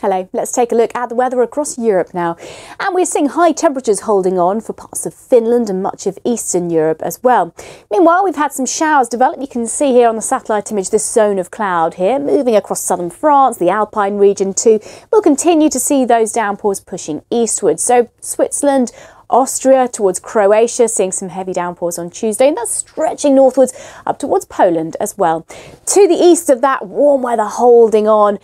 Hello, let's take a look at the weather across Europe now. And we're seeing high temperatures holding on for parts of Finland and much of Eastern Europe as well. Meanwhile, we've had some showers develop. You can see here on the satellite image this zone of cloud here moving across southern France, the Alpine region too. We'll continue to see those downpours pushing eastwards. So Switzerland, Austria towards Croatia, seeing some heavy downpours on Tuesday, and that's stretching northwards up towards Poland as well. To the east of that, warm weather holding on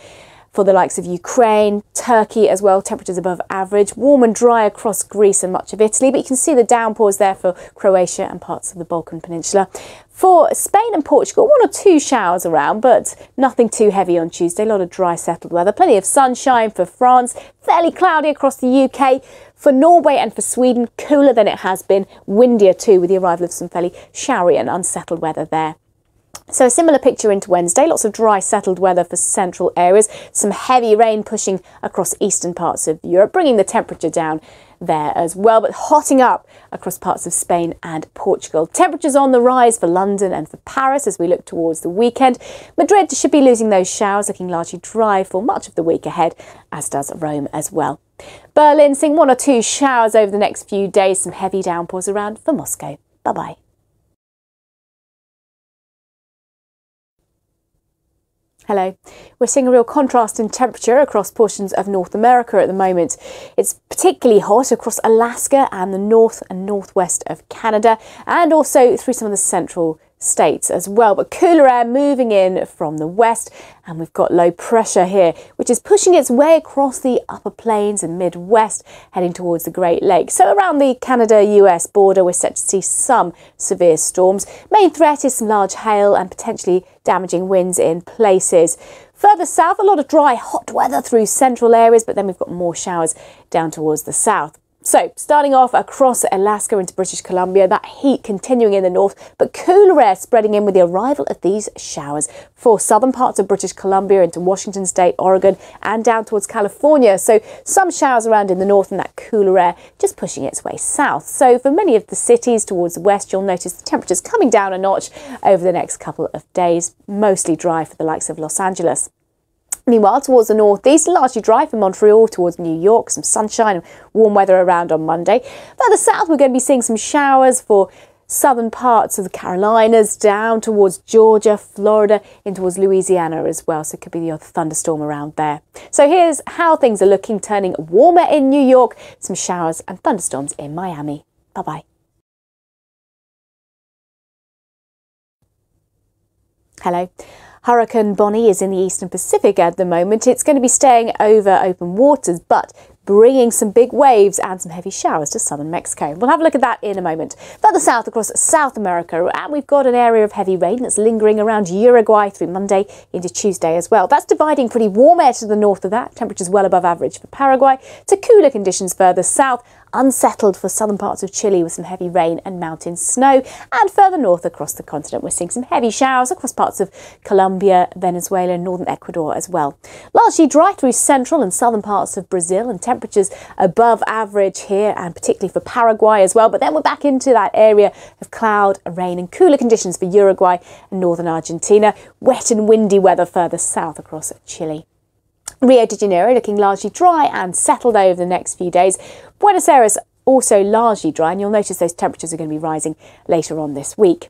for the likes of Ukraine, Turkey as well, temperatures above average, warm and dry across Greece and much of Italy, but you can see the downpours there for Croatia and parts of the Balkan Peninsula. For Spain and Portugal, one or two showers around, but nothing too heavy on Tuesday. A lot of dry, settled weather. Plenty of sunshine for France, fairly cloudy across the UK. For Norway and for Sweden, cooler than it has been, windier too, with the arrival of some fairly showery and unsettled weather there. So a similar picture into Wednesday, lots of dry settled weather for central areas, some heavy rain pushing across eastern parts of Europe, bringing the temperature down there as well, but hotting up across parts of Spain and Portugal. Temperatures on the rise for London and for Paris as we look towards the weekend. Madrid should be losing those showers, looking largely dry for much of the week ahead, as does Rome as well. Berlin seeing one or two showers over the next few days, some heavy downpours around for Moscow. Bye bye. Hello. We're seeing a real contrast in temperature across portions of North America at the moment. It's particularly hot across Alaska and the north and northwest of Canada, and also through some of the central states as well. But cooler air moving in from the west, and we've got low pressure here, which is pushing its way across the upper plains and Midwest, heading towards the Great Lakes. So around the Canada-US border, we're set to see some severe storms. Main threat is some large hail and potentially damaging winds in places. Further south, a lot of dry, hot weather through central areas, but then we've got more showers down towards the south. So, starting off across Alaska into British Columbia, that heat continuing in the north, but cooler air spreading in with the arrival of these showers for southern parts of British Columbia into Washington State, Oregon, and down towards California. So, some showers around in the north and that cooler air just pushing its way south. So, for many of the cities towards the west, you'll notice the temperatures coming down a notch over the next couple of days, mostly dry for the likes of Los Angeles. Meanwhile, towards the northeast, largely dry from Montreal towards New York, some sunshine and warm weather around on Monday. Further south, we're going to be seeing some showers for southern parts of the Carolinas, down towards Georgia, Florida, in towards Louisiana as well. So it could be the thunderstorm around there. So here's how things are looking, turning warmer in New York, some showers and thunderstorms in Miami. Bye bye. Hello. Hurricane Bonnie is in the eastern Pacific at the moment. It's going to be staying over open waters, but bringing some big waves and some heavy showers to southern Mexico. We'll have a look at that in a moment. Further south across South America, and we've got an area of heavy rain that's lingering around Uruguay through Monday into Tuesday as well. That's dividing pretty warm air to the north of that, temperatures well above average for Paraguay, to cooler conditions further south unsettled for southern parts of Chile with some heavy rain and mountain snow. And further north across the continent, we're seeing some heavy showers across parts of Colombia, Venezuela, and northern Ecuador as well. Largely dry through central and southern parts of Brazil, and temperatures above average here, and particularly for Paraguay as well. But then we're back into that area of cloud, rain, and cooler conditions for Uruguay and northern Argentina. Wet and windy weather further south across Chile. Rio de Janeiro looking largely dry and settled over the next few days. Buenos Aires also largely dry, and you'll notice those temperatures are going to be rising later on this week.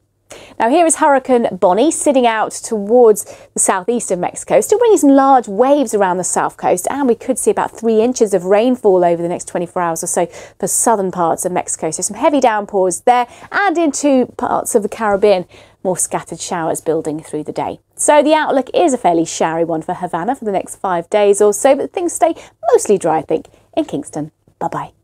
Now here is Hurricane Bonnie sitting out towards the southeast of Mexico, still bringing some large waves around the south coast and we could see about three inches of rainfall over the next 24 hours or so for southern parts of Mexico. So some heavy downpours there and into parts of the Caribbean, more scattered showers building through the day. So the outlook is a fairly showery one for Havana for the next five days or so, but things stay mostly dry, I think, in Kingston. Bye-bye.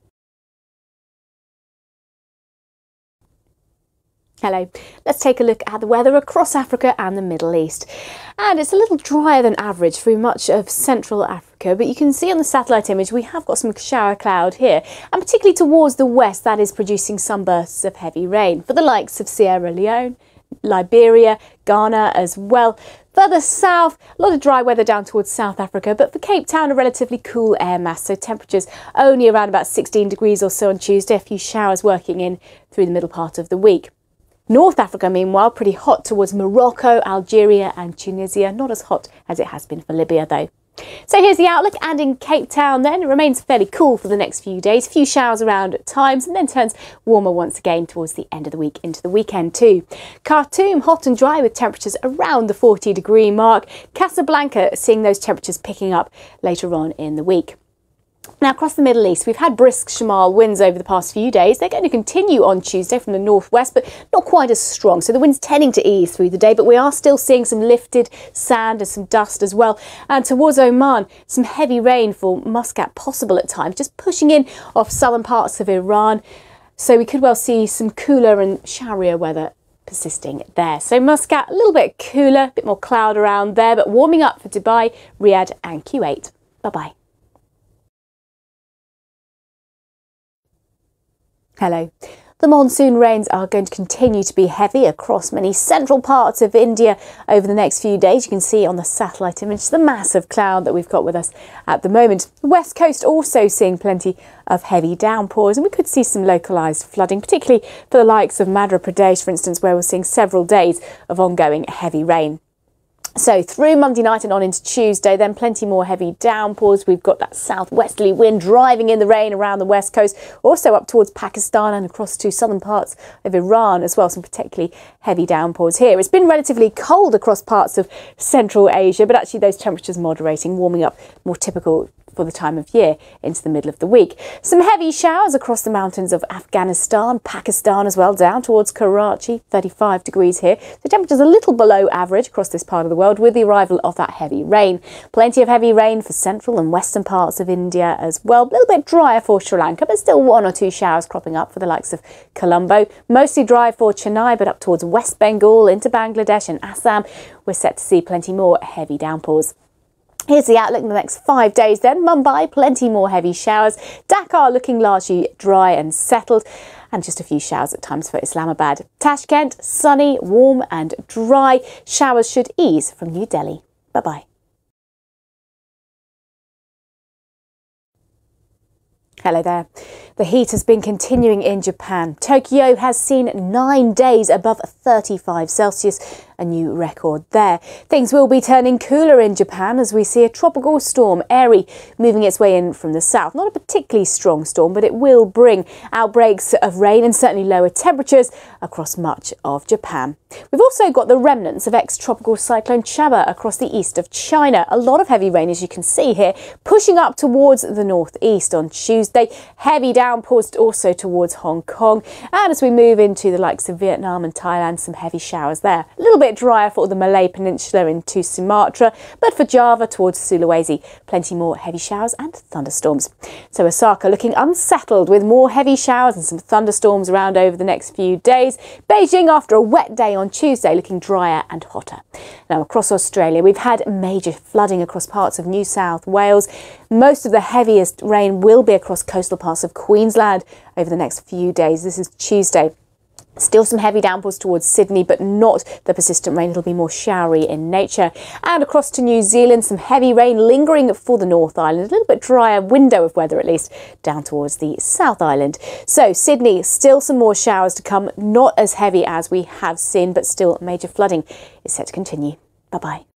Hello, let's take a look at the weather across Africa and the Middle East. And it's a little drier than average through much of Central Africa, but you can see on the satellite image we have got some shower cloud here, and particularly towards the west that is producing some bursts of heavy rain for the likes of Sierra Leone, Liberia, Ghana as well. Further south, a lot of dry weather down towards South Africa, but for Cape Town, a relatively cool air mass, so temperatures only around about 16 degrees or so on Tuesday, a few showers working in through the middle part of the week. North Africa, meanwhile, pretty hot towards Morocco, Algeria and Tunisia. Not as hot as it has been for Libya, though. So here's the outlook, and in Cape Town, then it remains fairly cool for the next few days. A few showers around at times, and then turns warmer once again towards the end of the week into the weekend too. Khartoum hot and dry with temperatures around the 40 degree mark. Casablanca seeing those temperatures picking up later on in the week. Now, across the Middle East, we've had brisk Shamal winds over the past few days. They're going to continue on Tuesday from the northwest, but not quite as strong. So the wind's tending to ease through the day, but we are still seeing some lifted sand and some dust as well. And towards Oman, some heavy rain for Muscat possible at times, just pushing in off southern parts of Iran. So we could well see some cooler and showerier weather persisting there. So Muscat, a little bit cooler, a bit more cloud around there, but warming up for Dubai, Riyadh and Kuwait. Bye-bye. Hello. The monsoon rains are going to continue to be heavy across many central parts of India over the next few days. You can see on the satellite image the massive cloud that we've got with us at the moment. The west coast also seeing plenty of heavy downpours and we could see some localised flooding, particularly for the likes of Madhya Pradesh, for instance, where we're seeing several days of ongoing heavy rain. So through Monday night and on into Tuesday, then plenty more heavy downpours. We've got that southwesterly wind driving in the rain around the west coast, also up towards Pakistan and across to southern parts of Iran as well. Some particularly heavy downpours here. It's been relatively cold across parts of Central Asia, but actually those temperatures moderating, warming up more typical for the time of year into the middle of the week. Some heavy showers across the mountains of Afghanistan, Pakistan as well, down towards Karachi, 35 degrees here. The temperature's a little below average across this part of the world with the arrival of that heavy rain. Plenty of heavy rain for central and western parts of India as well. A little bit drier for Sri Lanka, but still one or two showers cropping up for the likes of Colombo. Mostly dry for Chennai, but up towards West Bengal, into Bangladesh and Assam, we're set to see plenty more heavy downpours. Here's the outlook in the next five days then. Mumbai, plenty more heavy showers. Dhaka looking largely dry and settled. And just a few showers at times for Islamabad. Tashkent, sunny, warm and dry. Showers should ease from New Delhi. Bye-bye. Hello there. The heat has been continuing in Japan. Tokyo has seen nine days above 35 Celsius, a new record there. Things will be turning cooler in Japan as we see a tropical storm, Aere, moving its way in from the south. Not a particularly strong storm, but it will bring outbreaks of rain and certainly lower temperatures across much of Japan. We've also got the remnants of ex-tropical cyclone Chaba across the east of China. A lot of heavy rain, as you can see here, pushing up towards the northeast on Tuesday. Heavy downpours also towards Hong Kong. And as we move into the likes of Vietnam and Thailand, some heavy showers there. A little drier for the Malay Peninsula into Sumatra, but for Java towards Sulawesi, plenty more heavy showers and thunderstorms. So Osaka looking unsettled with more heavy showers and some thunderstorms around over the next few days. Beijing after a wet day on Tuesday looking drier and hotter. Now across Australia we've had major flooding across parts of New South Wales. Most of the heaviest rain will be across coastal parts of Queensland over the next few days. This is Tuesday. Still some heavy downpours towards Sydney, but not the persistent rain. It'll be more showery in nature. And across to New Zealand, some heavy rain lingering for the North Island. A little bit drier window of weather, at least, down towards the South Island. So Sydney, still some more showers to come. Not as heavy as we have seen, but still major flooding is set to continue. Bye-bye.